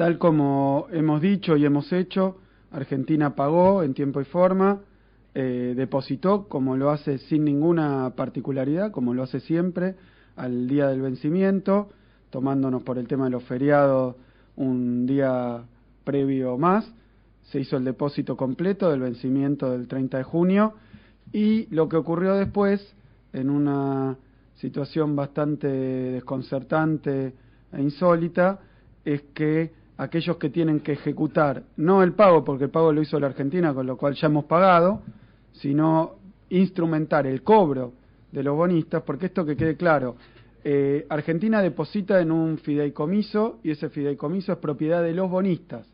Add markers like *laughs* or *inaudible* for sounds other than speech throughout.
Tal como hemos dicho y hemos hecho, Argentina pagó en tiempo y forma, eh, depositó como lo hace sin ninguna particularidad, como lo hace siempre, al día del vencimiento, tomándonos por el tema de los feriados un día previo más. Se hizo el depósito completo del vencimiento del 30 de junio y lo que ocurrió después, en una situación bastante desconcertante e insólita, es que aquellos que tienen que ejecutar, no el pago, porque el pago lo hizo la Argentina, con lo cual ya hemos pagado, sino instrumentar el cobro de los bonistas, porque esto que quede claro, eh, Argentina deposita en un fideicomiso y ese fideicomiso es propiedad de los bonistas.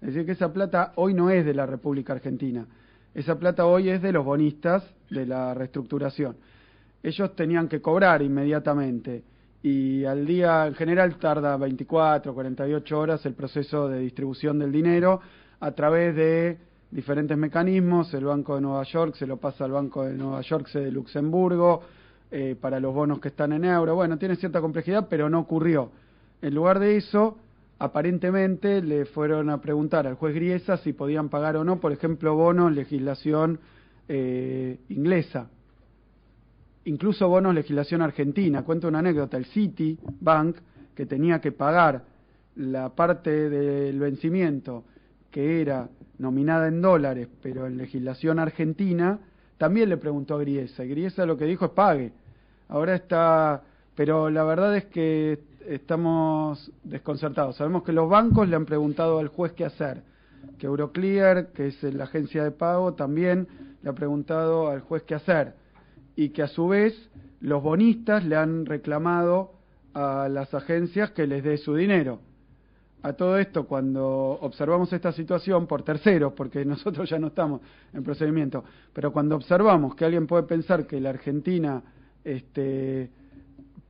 Es decir, que esa plata hoy no es de la República Argentina, esa plata hoy es de los bonistas de la reestructuración. Ellos tenían que cobrar inmediatamente y al día en general tarda 24, 48 horas el proceso de distribución del dinero a través de diferentes mecanismos. El Banco de Nueva York se lo pasa al Banco de Nueva York de Luxemburgo eh, para los bonos que están en euro. Bueno, tiene cierta complejidad, pero no ocurrió. En lugar de eso, aparentemente le fueron a preguntar al juez Griesa si podían pagar o no, por ejemplo, bonos, legislación eh, inglesa incluso bonos legislación argentina. Cuento una anécdota, el City Bank, que tenía que pagar la parte del vencimiento que era nominada en dólares, pero en legislación argentina, también le preguntó a Griesa. Griesa lo que dijo es pague. Ahora está, pero la verdad es que estamos desconcertados. Sabemos que los bancos le han preguntado al juez qué hacer, que Euroclear, que es la agencia de pago, también le ha preguntado al juez qué hacer y que a su vez los bonistas le han reclamado a las agencias que les dé su dinero. A todo esto, cuando observamos esta situación por terceros, porque *laughs* nosotros ya no estamos en procedimiento, pero cuando observamos que alguien puede pensar que la Argentina este,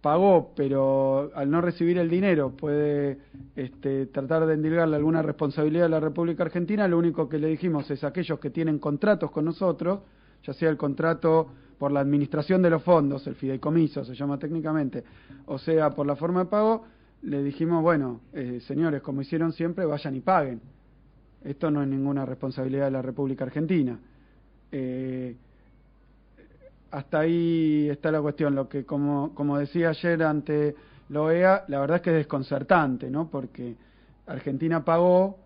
pagó, pero al no recibir el dinero puede este, tratar de endilgarle alguna responsabilidad a la República Argentina, lo único que le dijimos es aquellos que tienen contratos con nosotros, ya sea el contrato por la administración de los fondos, el fideicomiso se llama técnicamente, o sea, por la forma de pago, le dijimos, bueno, eh, señores, como hicieron siempre, vayan y paguen. Esto no es ninguna responsabilidad de la República Argentina. Eh, hasta ahí está la cuestión. Lo que, como, como decía ayer ante la OEA, la verdad es que es desconcertante, ¿no? Porque Argentina pagó,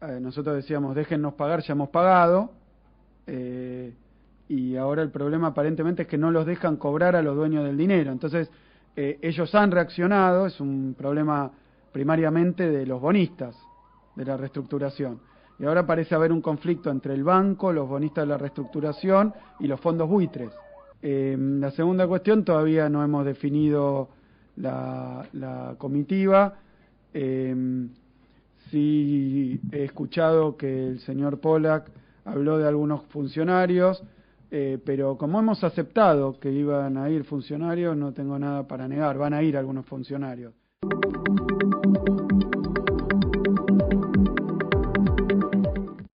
eh, nosotros decíamos, déjennos pagar, ya hemos pagado. Eh, y ahora el problema aparentemente es que no los dejan cobrar a los dueños del dinero. Entonces, eh, ellos han reaccionado, es un problema primariamente de los bonistas de la reestructuración. Y ahora parece haber un conflicto entre el banco, los bonistas de la reestructuración y los fondos buitres. Eh, la segunda cuestión, todavía no hemos definido la, comitiva. Eh, sí he escuchado que el señor Pollack habló de algunos funcionarios eh, pero como hemos aceptado que iban a ir funcionarios, no tengo nada para negar, van a ir algunos funcionarios.